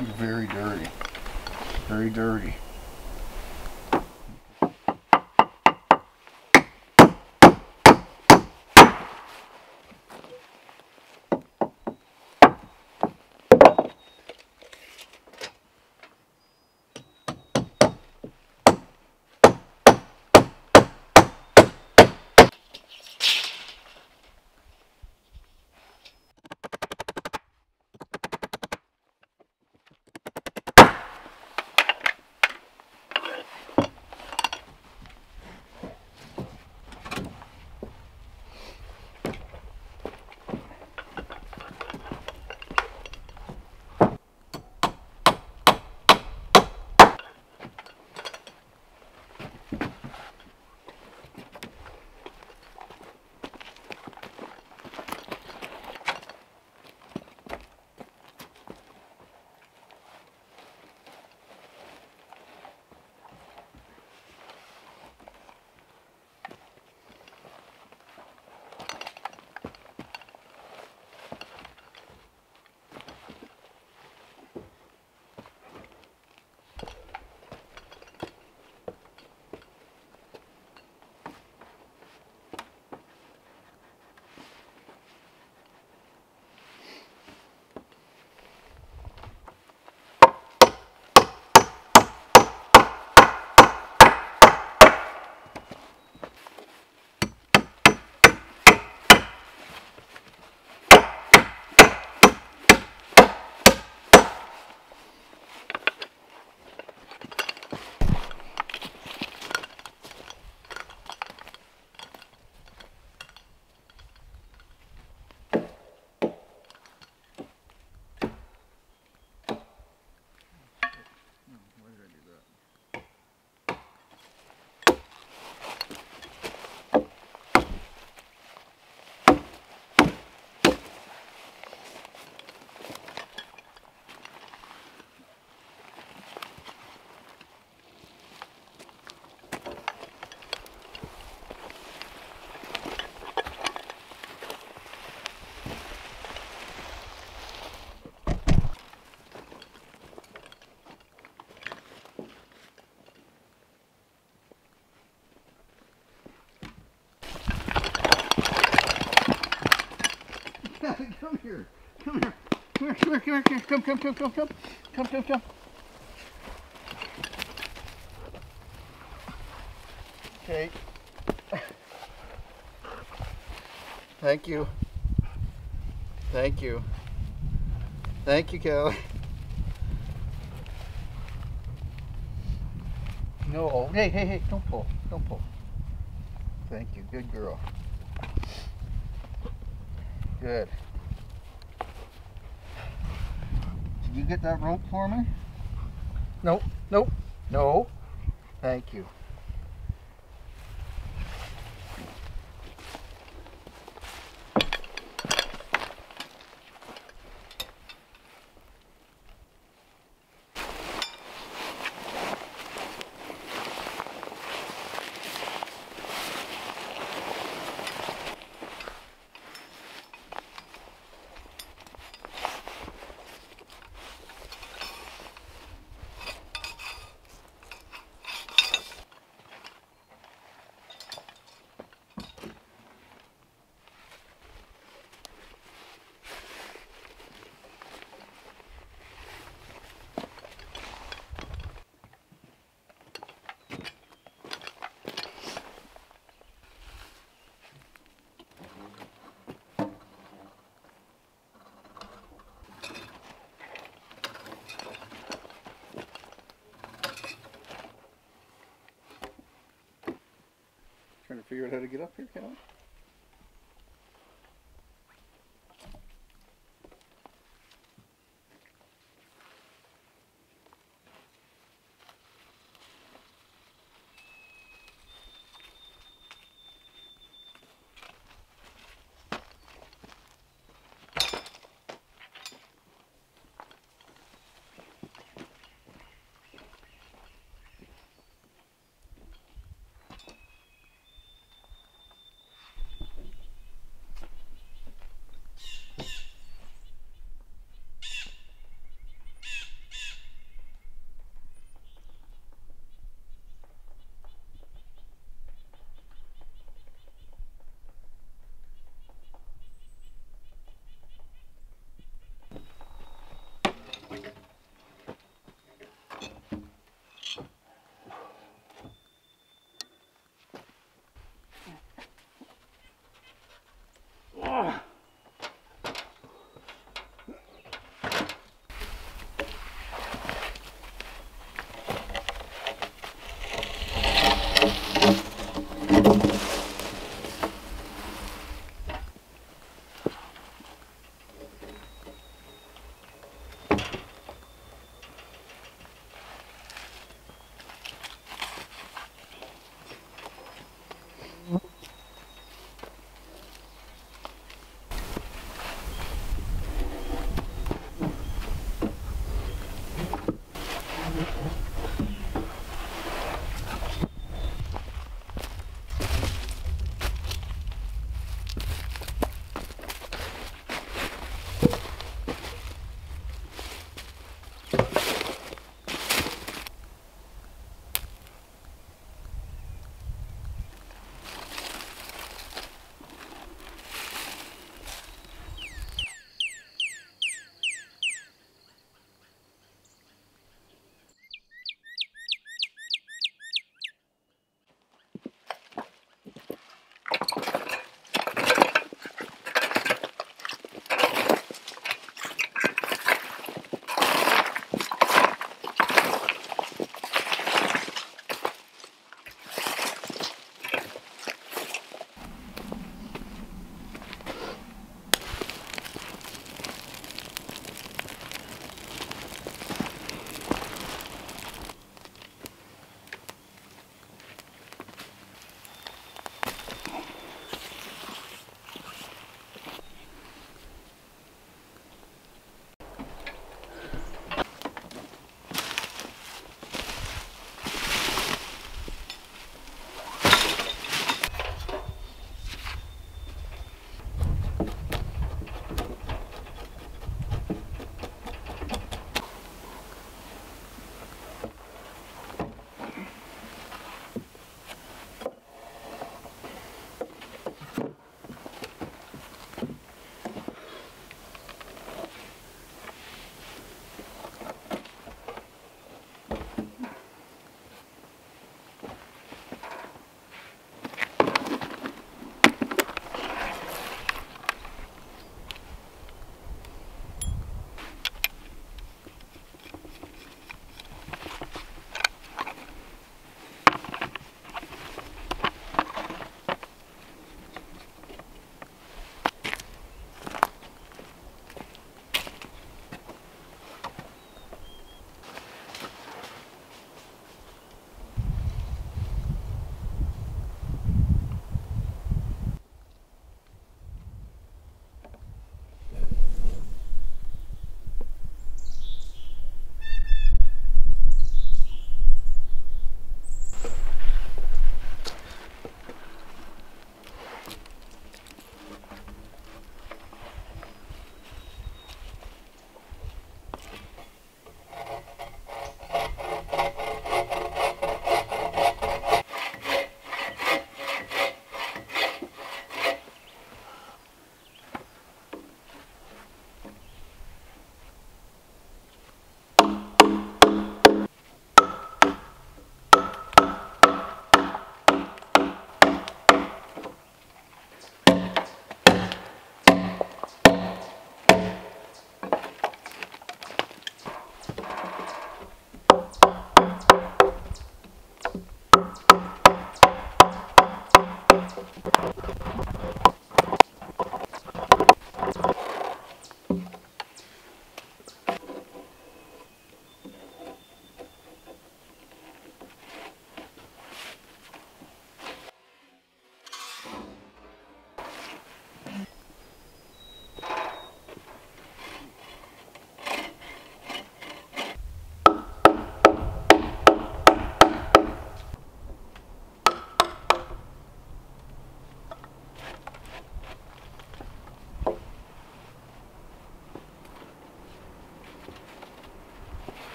Very dirty. Very dirty. Here. Come here. Come here, come here, come here, come. Come, come, come, come, come. Come, come. Okay. Thank you. Thank you. Thank you, Kelly. No, hey, hey, hey, don't pull. Don't pull. Thank you. Good girl. Good. You get that rope for me? Nope, nope, no. Thank you. Trying to figure out how to get up here, Kelly.